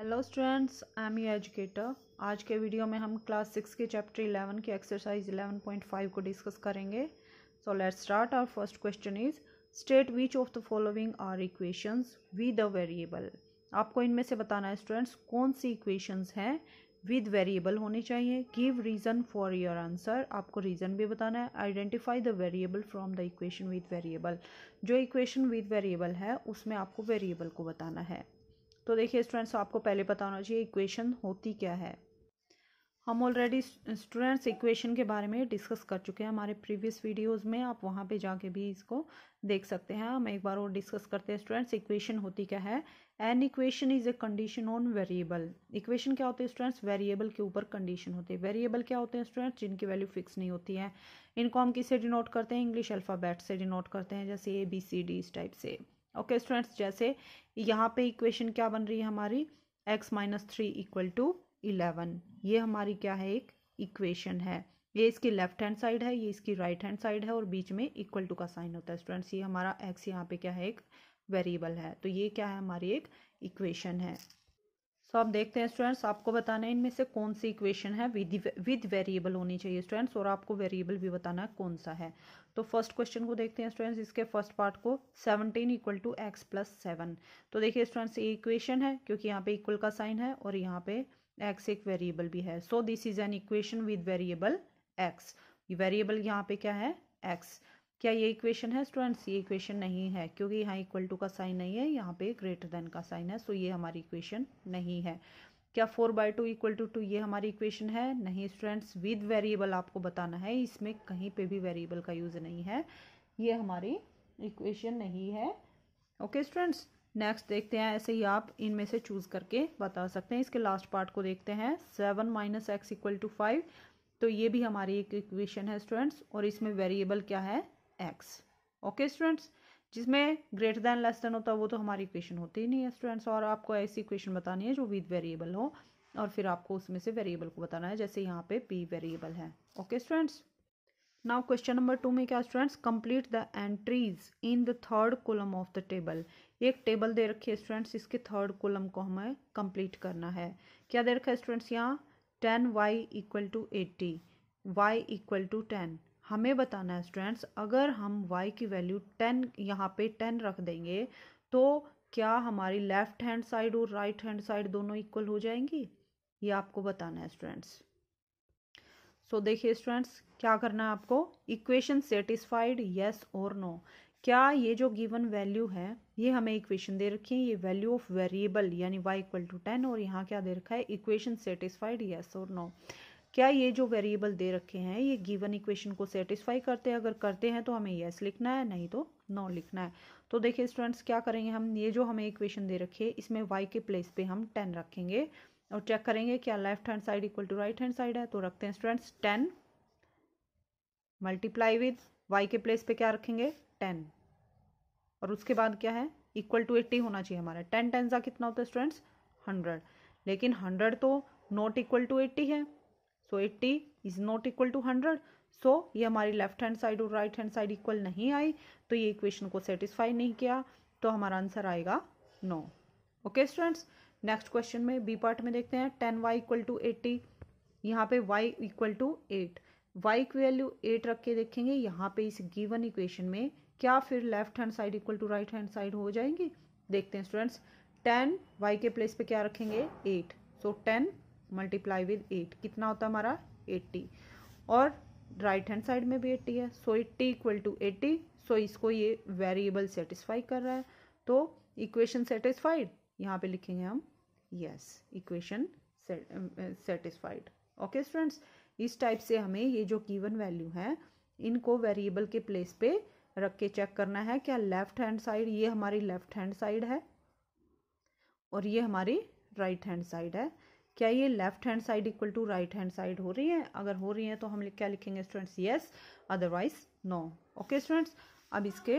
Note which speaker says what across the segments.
Speaker 1: Hello students I am you educator आज के video में हम क्लास सिक्स के चैप्टर इलेवन के एक्सरसाइज इलेवन पॉइंट फाइव को डिस्कस करेंगे। So let start our first question is state which of the following are equations with a variable आपको इनमें से बताना है स्टूडेंट्स कौन सी इक्वेशंस हैं विद वेरिएबल होनी चाहिए? Give reason for your answer आपको रीज़न भी बताना है। Identify the variable from the equation with variable जो इक्वेशन विद वेरिएबल है, उसमें आपको वेरिएबल को बताना है। तो देखिए स्टूडेंट्स आपको पहले पता होना चाहिए इक्वेशन होती क्या है। हम ऑलरेडी स्टूडेंट्स इक्वेशन के बारे में डिस्कस कर चुके हैं। हमारे प्रीवियस वीडियोस में आप वहाँ पे जाके भी इसको देख सकते हैं। हम एक बार और डिस्कस करते हैं स्टूडेंट्स इक्वेशन होती क्या है। An equation is a condition on variable equation क्या होते हैं स्टूडेंट्स वेरिएबल के ऊपर कंडीशन होती है। वेरिएबल क्या होते हैं स्टूडेंट्स जिनकी वैल्यू फिक्स नहीं होती है। इनको हम किससे डिनोट करते हैं? इंग्लिश अल्फ़ाबेट से डिनोट करते हैं, जैसे ए बी सी डी इस टाइप से। ओके स्टूडेंट्स जैसे यहाँ पे इक्वेशन क्या बन रही है हमारी? X minus three equal to eleven ये हमारी क्या है? एक इक्वेशन है। ये इसकी लेफ़्ट हैंड साइड है, ये इसकी राइट हैंड साइड है और बीच में इक्वल टू का साइन होता है। स्टूडेंट्स ये हमारा एक्स यहाँ पे क्या है? एक वेरिएबल है। तो ये क्या है? हमारी एक इक्वेशन है। सो आप देखते हैं स्टूडेंट्स आपको बताना है इनमें से कौन सी इक्वेशन है विद विद वेरिएबल होनी चाहिए स्टूडेंट्स और आपको वेरिएबल भी बताना है कौन सा है। तो फ़र्स्ट क्वेश्चन को देखते हैं स्टूडेंट्स इसके फ़र्स्ट पार्ट को seventeen equal to x plus seven तो देखिए स्टूडेंट्स ये इक्वेशन है क्योंकि यहाँ पे इक्वल का साइन है और यहाँ पे एक्स एक वेरिएबल भी है। So this is an equation with variable x variable यहाँ पे क्या है? एक्स क्या ये इक्वेशन है स्टूडेंट्स ये इक्वेशन नहीं है, क्योंकि यहाँ इक्वल टू का साइन नहीं है, यहाँ पे ग्रेटर देन का साइन है सो ये हमारी इक्वेशन नहीं है। क्या four by two equal to two ये हमारी इक्वेशन है? नहीं स्टूडेंट्स विद वेरिएबल आपको बताना है, इसमें कहीं पे भी वेरिएबल का यूज़ नहीं है, ये हमारी इक्वेशन नहीं है। ओके स्टूडेंट्स नेक्स्ट देखते हैं, ऐसे ही आप इनमें से चूज़ करके बता सकते हैं। इसके लास्ट पार्ट को देखते हैं seven minus x equal to five तो ये भी हमारी एक इक्वेशन है स्टूडेंट्स और इसमें वेरिएबल क्या है? एक्स ओके स्टूडेंट्स जिसमें ग्रेटर दैन लेस देन होता है, वो तो हमारी इक्वेशन होती ही नहीं है स्टूडेंट्स और आपको ऐसी इक्वेशन बतानी है जो विद वेरिएबल हो, और फिर आपको उसमें से वेरिएबल को बताना है, जैसे यहाँ पे पी वेरिएबल है। Okay students now question number two में क्या students complete the entries in the third column of the table एक टेबल दे रखी है स्टूडेंट्स इसके थर्ड कॉलम को हमें कंप्लीट करना है। क्या दे रखा है स्टूडेंट्स यहाँ ten y equal to eighty y equal to ten हमें बताना है स्टूडेंट्स अगर हम y की वैल्यू टेन यहाँ पे टेन रख देंगे तो क्या हमारी लेफ़्ट हैंड साइड और राइट हैंड साइड दोनों इक्वल हो जाएँगी? ये आपको बताना है स्टूडेंट्स सो so, देखिए स्टूडेंट्स क्या करना है आपको? इक्वेशन सेटिस्फाइड यस और नो क्या ये जो गिवन वैल्यू है ये हमें इक्वेशन दे रखी है? ये वैल्यू ऑफ़ वेरिएबल यानी y इक्वल टू टेन और यहाँ क्या दे रखा है? इक्वेशन सेटिस्फाइड यस और नो क्या ये जो वेरिएबल दे रखे हैं, ये गिवन इक्वेशन को सेटिस्फाई करते हैं? अगर करते हैं तो हमें यस लिखना है, नहीं तो नो लिखना है। तो देखिए स्टूडेंट्स क्या करेंगे हम? ये जो हमें इक्वेशन दे रखी है, इसमें वाई के प्लेस पे हम टेन रखेंगे और चेक करेंगे क्या left hand side equal to right hand side है? तो रखते हैं students ten multiply with y के प्लेस पे क्या रखेंगे? टेन और उसके बाद क्या है? इक्वल टू एट्टी होना चाहिए हमारा। टेन टेन सा कितना होता है स्टूडेंट्स हंड्रेड लेकिन हंड्रेड तो नॉट इक्वल टू एट्टी है। So eighty is not equal to hundred so ये हमारी लेफ़्ट हैंड साइड और राइट हैंड साइड इक्वल नहीं आई तो ये इक्वेशन को सेटिस्फाई नहीं किया तो हमारा आंसर आएगा no okay students next question में बी पार्ट में देखते हैं ten y equal to eighty यहाँ पे y equal to eight Y की वैल्यू एट रख के देखेंगे, यहाँ पे इस गिवन इक्वेशन में क्या फिर left hand side equal to right hand side हो जाएँगी? देखते हैं स्टूडेंट्स टेन वाई के प्लेस पे क्या रखेंगे? Eight so ten multiply with eight कितना होता है हमारा? एट्टी और राइट हैंड साइड में भी एट्टी है. So eighty equal to eighty so इसको ये वेरिएबल सेटिस्फाई कर रहा है. तो इक्वेशन सेटिस्फाइड यहाँ पे लिखेंगे हम yes equation satisfied okay students इस टाइप से हमें ये जो कीवन वैल्यू है, इनको वेरिएबल के प्लेस पे रख के चेक करना है. क्या लेफ़्ट हैंड साइड ये हमारी लेफ़्ट हैंड साइड है? और ये हमारी राइट हैंड साइड है. क्या ये left hand side equal to right hand side हो रही है? अगर हो रही है तो हम क्या लिखेंगे students yes otherwise no okay students अब इसके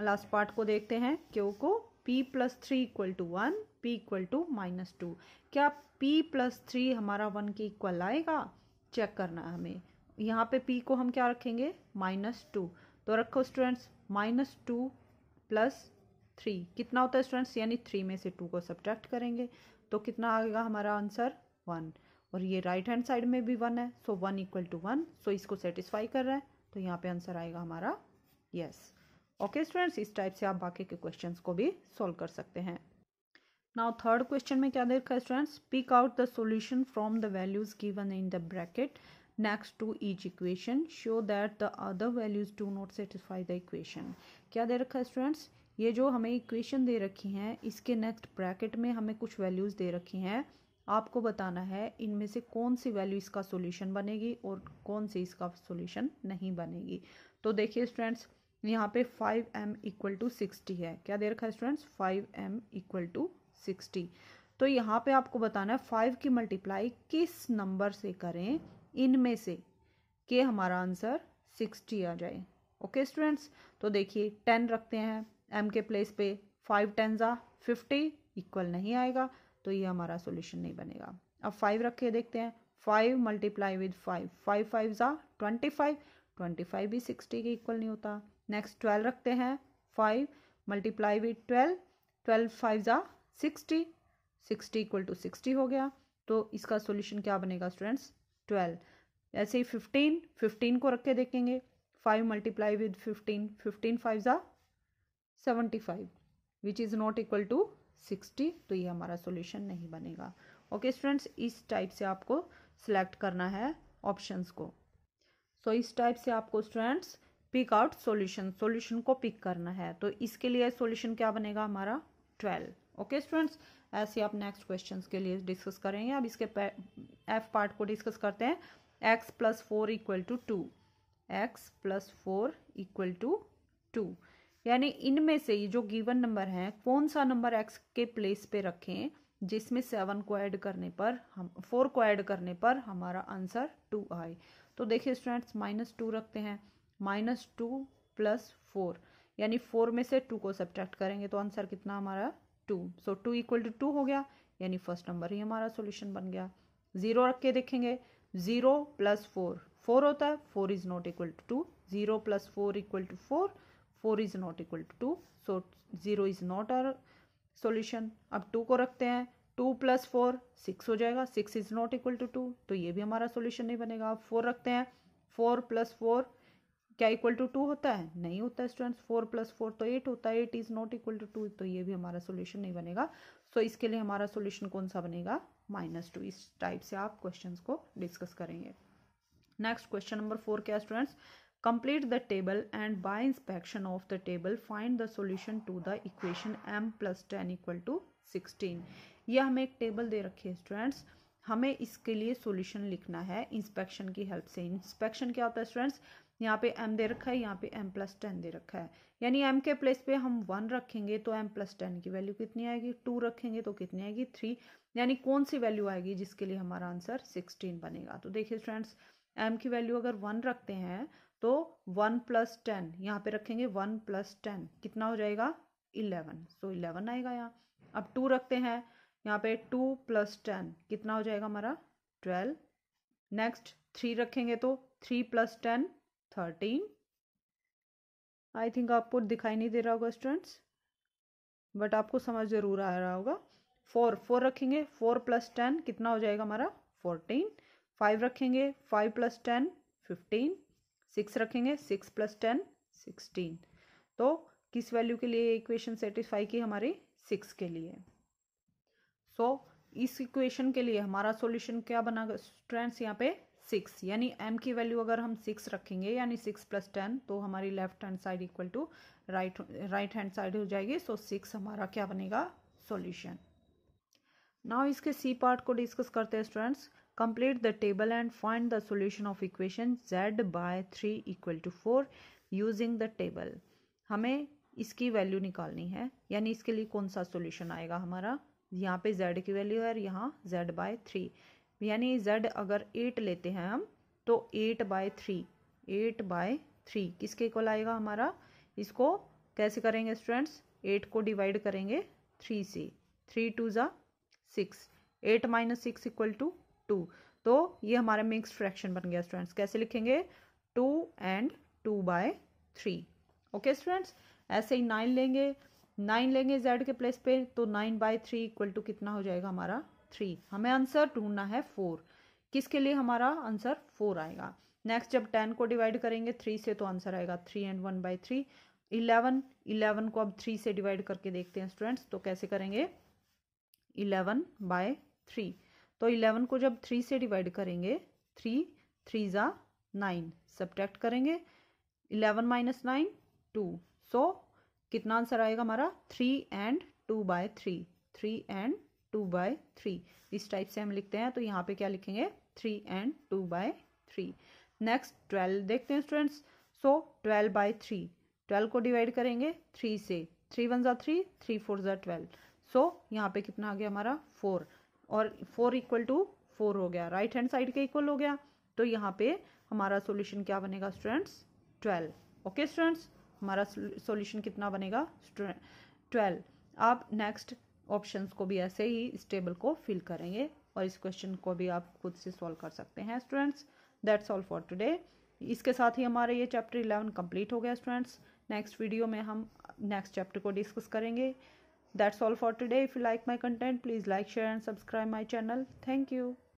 Speaker 1: लास्ट पार्ट को देखते हैं. क्यों को p plus three equal to one p equal to minus two क्या पी प्लस थ्री हमारा वन के इक्वल आएगा? चेक करना है हमें. यहाँ पे पी को हम क्या रखेंगे? माइनस टू तो रखो students minus two plus three कितना होता है स्टूडेंट्स यानी थ्री में से टू को सब्ट्रैक्ट करेंगे. तो कितना आएगा हमारा आंसर? वन। और ये राइट हैंड साइड में भी वन है so one equal to one. So इसको सेटिस्फाई कर रहा है तो यहाँ पे आंसर आएगा हमारा यस ओके स्टूडेंट्स इस टाइप से आप बाकी के क्वेश्चंस को भी सॉल्व कर सकते हैं। नाउ थर्ड क्वेश्चन में क्या देखा है students pick out the solution from the values given in the bracket next to each equation show that the other values do not satisfy the equation क्या दे रखा है स्टूडेंट्स ये जो हमें इक्वेशन दे रखी हैं, इसके नेक्स्ट ब्रैकेट में हमें कुछ वैल्यूज़ दे रखी हैं। आपको बताना है, इनमें से कौन सी वैल्यू इसका सॉल्यूशन बनेगी और कौन सी इसका सॉल्यूशन नहीं बनेगी। तो देखिए स्टूडेंट्स यहाँ पे five m equal to sixty है। क्या दे रखा है students five m equal to sixty तो यहाँ पे आपको बताना है फाइव की मल्टीप्लाई किस नंबर से करें, इनमें से कि हमारा आंसर सिक्सटी आ जाए। ओके स्टूडेंट्स तो देखिए टेन रखते हैं। एम के प्लेस पे फाइव टेन ज़ा फिफ्टी इक्वल नहीं आएगा तो ये हमारा सोल्यूशन नहीं बनेगा। अब फाइव रख के देखते हैं। Five multiply with five five five ज़ा ट्वेंटी फाइव ट्वेंटी फाइव भी सिक्सटी के इक्वल नहीं होता। नेक्स्ट ट्वेल्व रखते हैं। Five multiply with twelve twelve five ज़ा sixty sixty equal to sixty हो गया। तो इसका सोल्यूशन क्या बनेगा स्टूडेंट्स ट्वेल्व ऐसे ही फिफ्टीन फिफ्टीन को रख के देखेंगे। Five multiply with fifteen fifteen five ज़ा seventy five which is not equal to sixty तो ये हमारा सोल्यूशन नहीं बनेगा। ओके okay, स्टूडेंट्स इस टाइप से आपको सिलेक्ट करना है ऑप्शंस को। सो so, इस टाइप से आपको students pick out solution solution को पिक करना है। तो इसके लिए सॉल्यूशन क्या बनेगा हमारा? ट्वेल्व ओके स्टूडेंट्स ऐसे आप नेक्स्ट क्वेश्चंस के लिए डिस्कस करेंगे। अब इसके एफ़ पार्ट को डिस्कस करते हैं। X plus four equal to two x plus four equal to two यानी इनमें से ये जो गिवन नंबर हैं, कौन सा नंबर एक्स के प्लेस पे रखें, जिसमें सेवन को ऐड करने पर हम फोर को ऐड करने पर हमारा आंसर टू आए। तो देखिए स्टूडेंट्स माइनस टू रखते हैं। माइनस टू प्लस फोर यानी फोर में से टू को सब्ट्रैक्ट करेंगे तो आंसर कितना हमारा two so two equal to two two गया, यानी फ़र्स्ट नंबर ही हमारा सोल्यूशन बन गया। ज़ीरो रख के देखेंगे। ज़ीरो प्लस फोर फोर होता है four is not equal to two zero plus four equal to four four is not equal to two so zero is not our solution. अब two को रखते हैं टू प्लस फोर सिक्स हो जाएगा six is not equal to two तो ये भी हमारा सॉल्यूशन नहीं बनेगा। अब फोर रखते हैं फोर प्लस फोर क्या इक्वल टू टू होता है? नहीं होता स्टूडेंट्स फोर प्लस फोर तो एट होता है eight is not equal to two तो ये भी हमारा सोल्यूशन नहीं बनेगा। सो so, इसके लिए हमारा सोल्यूशन कौन सा बनेगा? माइनस टू इस टाइप से आप क्वेश्चन को डिस्कस करेंगे। नेक्स्ट क्वेश्चन नंबर फोर क्या students? Complete the table and by inspection of the table, find the solution to the equation m plus 10 equal to 16. यह हमें एक टेबल दे रखी है स्टूडेंट्स हमें इसके लिए सॉल्यूशन लिखना है इंस्पेक्शन की हेल्प से। इंस्पेक्शन क्या होता है स्टूडेंट्स यहाँ पे m दे रखा है, यहाँ पे m प्लस टेन दे रखा है। यानी m के प्लेस पे हम वन रखेंगे तो m प्लस टेन की वैल्यू कितनी आएगी? टू रखेंगे तो कितनी आएगी? थ्री यानी कौन सी वैल्यू आएगी जिसके लिए हमारा आंसर सिक्सटीन बनेगा? तो देखिए स्टूडेंट्स m की वैल्यू अगर वन रखते हैं तो वन प्लस टेन, यहाँ पे रखेंगे वन प्लस टेन, कितना हो जाएगा? इलेवन। सो इलेवन आएगा यहाँ। अब टू रखते हैं, यहाँ पे टू प्लस टेन, कितना हो जाएगा हमारा? ट्वेल्व। नेक्स्ट, थ्री रखेंगे तो three plus ten, thirteen. I think आपको दिखाई नहीं दे रहा होगा स्टूडेंट्स बट आपको समझ ज़रूर आ रहा होगा। फोर फोर रखेंगे फोर प्लस टेन कितना हो जाएगा हमारा? फोर्टीन फाइव रखेंगे five plus ten fifteen six रखेंगे सिक्स प्लस टेन सिक्सटीन तो किस वैल्यू के लिए इक्वेशन सेटिस्फाई की हमारी सिक्स के लिए? सो so, इस इक्वेशन के लिए हमारा सॉल्यूशन क्या बना स्टूडेंट्स यहाँ पे सिक्स यानी एम की वैल्यू अगर हम सिक्स रखेंगे यानी सिक्स प्लस टेन तो हमारी left hand side equal to right right hand side हो जाएगी। सो so, सिक्स हमारा क्या बनेगा? सॉल्यूशन नाउ इसके सी पार्ट को डिस्कस करते हैं students Complete the table and find the solution of equation z by 3 equal to 4 using the table. हमें इसकी वैल्यू निकालनी है। यानी इसके लिए कौन सा सॉल्यूशन आएगा हमारा? यहाँ पे z की वैल्यू है यहाँ z बाय थ्री यानी z अगर 8 लेते हैं हम तो 8 by three eight by three किसके इक्वल आएगा हमारा? इसको कैसे करेंगे स्टूडेंट्स एट को डिवाइड करेंगे थ्री से। थ्री टू ज़ा six eight minus six equal to two. तो ये हमारा मिक्स फ्रैक्शन बन गया स्टूडेंट्स कैसे लिखेंगे? Two and two by three okay students ऐसे ही नाइन लेंगे। नाइन लेंगे जेड के प्लेस पे तो nine by three equal to कितना हो जाएगा हमारा? थ्री हमें आंसर ढूंढना है फोर किसके लिए हमारा आंसर फोर आएगा? नेक्स्ट जब टेन को डिवाइड करेंगे थ्री से तो आंसर आएगा three and one by three eleven eleven को अब थ्री से डिवाइड करके देखते हैं स्टूडेंट्स तो कैसे करेंगे? इलेवन बाय थ्री तो इलेवन को जब थ्री से डिवाइड करेंगे थ्री थ्री ज़ा नाइन सब्ट्रैक्ट करेंगे, eleven minus nine two so कितना आंसर आएगा हमारा? Three and two by three three and two by three इस टाइप से हम लिखते हैं तो यहाँ पे क्या लिखेंगे? Three and two by three next twelve देखते हैं students so twelve by three twelve को डिवाइड करेंगे थ्री से. थ्री वन ज़ा थ्री थ्री फोर ज़ा ट्वेल्व सो यहाँ पे कितना आ गया हमारा? फोर और फोर इक्वल टू फोर हो गया। राइट हैंड साइड के इक्वल हो गया। तो यहाँ पे हमारा सॉल्यूशन क्या बनेगा? स्टूडेंट्स ट्वेल्व ओके स्टूडेंट्स हमारा सॉल्यूशन कितना बनेगा? ट्वेल्व आप नेक्स्ट ऑप्शंस को भी ऐसे ही इस टेबल को फिल करेंगे और इस क्वेश्चन को भी आप खुद से सॉल्व कर सकते हैं students that's all for today इसके साथ ही हमारे ये चैप्टर इलेवन कंप्लीट हो गया स्टूडेंट्स नेक्स्ट वीडियो में हम नेक्स्ट चैप्टर को डिस्कस करेंगे। that's all for today. If you like my content please like share and subscribe my channel. Thank you.